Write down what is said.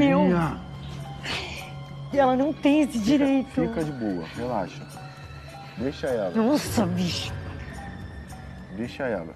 meu. E ela não tem esse direito. Fica de boa, relaxa. Deixa ela, Nossa, bicho. deixa ela.